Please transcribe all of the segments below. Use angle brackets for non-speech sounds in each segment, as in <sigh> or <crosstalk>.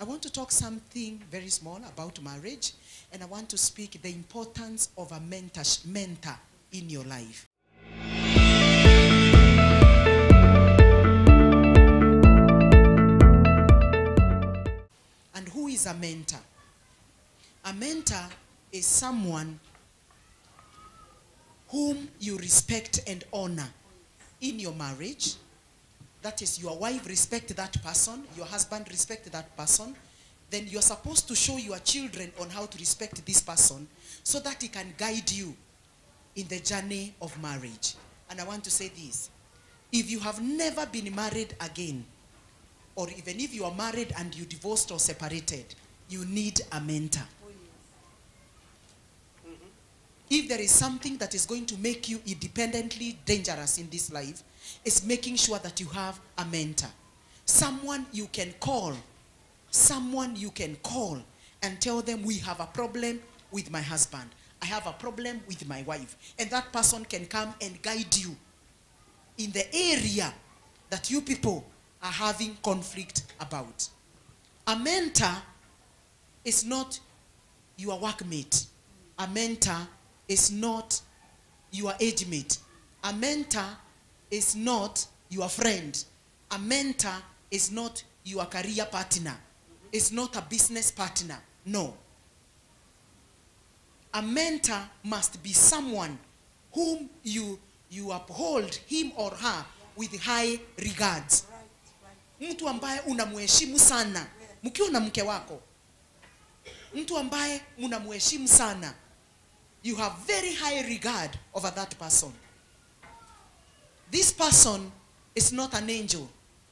I want to talk something very small about marriage, and I want to speak the importance of a mentor, mentor in your life. And who is a mentor? A mentor is someone whom you respect and honor in your marriage. That is, your wife respect that person, your husband respect that person. Then you're supposed to show your children on how to respect this person so that he can guide you in the journey of marriage. And I want to say this. If you have never been married again, or even if you are married and you divorced or separated, you need a mentor. If there is something that is going to make you independently dangerous in this life, it's making sure that you have a mentor. Someone you can call. Someone you can call and tell them we have a problem with my husband. I have a problem with my wife. And that person can come and guide you in the area that you people are having conflict about. A mentor is not your workmate. A mentor is not your age mate. A mentor is not your friend. A mentor is not your career partner. It's not a business partner. No. A mentor must be someone whom you, you uphold him or her with high regards. Mtu ambaye unamheshimu sana mkiwa na mke wako. Mtu ambaye unamheshimu sana. You have very high regard over that person. This person is not an angel.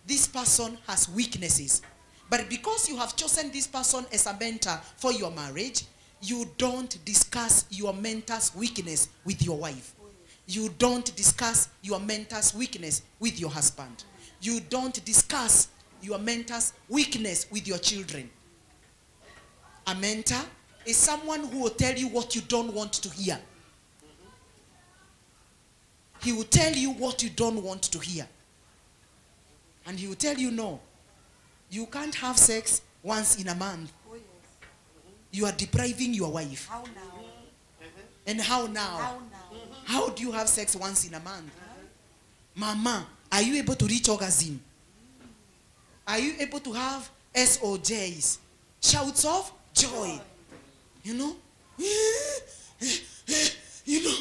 This person has weaknesses. But because you have chosen this person as a mentor for your marriage, you don't discuss your mentor's weakness with your wife. You don't discuss your mentor's weakness with your husband. You don't discuss your mentor's weakness with your children. A mentor is someone who will tell you what you don't want to hear. He will tell you what you don't want to hear. And he will tell you, no, you can't have sex once in a month. Oh. You are depriving your wife. How now? Mm-hmm. And how now? How now? Mm-hmm. How do you have sex once in a month? Uh-huh. Mama, are you able to reach orgasm? Are you able to have SOJs? Shouts of joy. You know? <laughs> You know?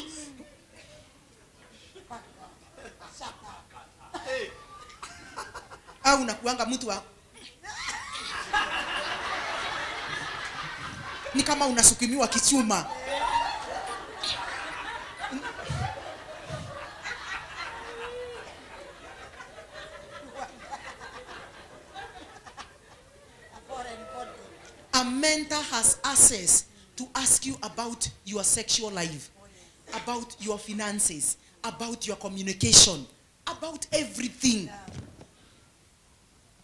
Au unakuanga mtu wa ni kama unasukumiwa kichuma. A mentor has access to ask you about your sexual life, about your finances, about your communication, about everything.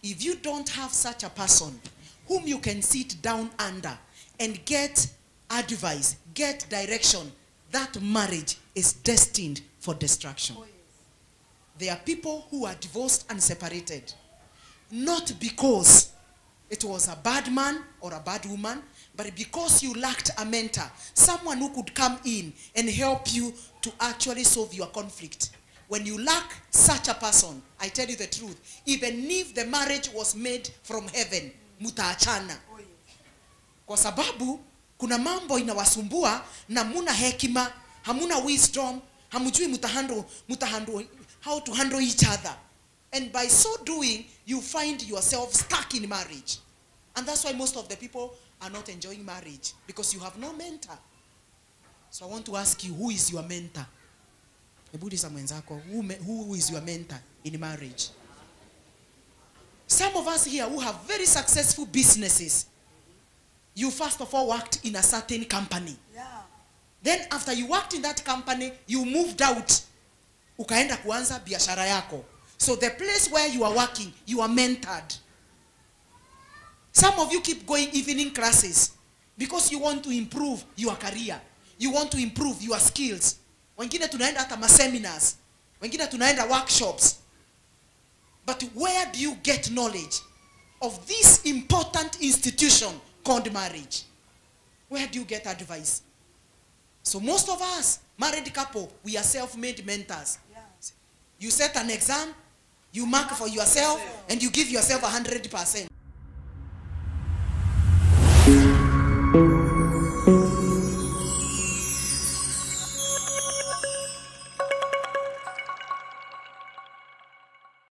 If you don't have such a person whom you can sit down under and get advice, get direction, that marriage is destined for destruction. Oh. There are people who are divorced and separated, not because it was a bad man or a bad woman, but because you lacked a mentor, someone who could come in and help you to actually solve your conflict. When you lack such a person, I tell you the truth, even if the marriage was made from heaven, mutaachana. Kwa sababu kuna mambo inawasumbua na muna hekima hamuna wisdom hamujui mutahandle mutahandle how to handle each other and by so doing you find yourself stuck in marriage. And that's why most of the people are not enjoying marriage because you have no mentor. So i want to ask you who is your mentor? Hebu uliza mwenzako who is your mentor in marriage? Some of us here who have very successful businesses you first of all worked in a certain company. Yeah. then after you worked in that company you moved out. Ukaenda kuanza biashara yako so the place where you are working you are mentored some of you keep going evening classes because you want to improve your career you want to improve your skills wengine tunaenda hata maseminars wengine tunaenda workshops but where do you get knowledge of this important institution called marriage. Where do you get advice? So most of us, married couple, we are self-made mentors. Yeah. You set an exam, you mark for yourself, and you give yourself a hundred percent.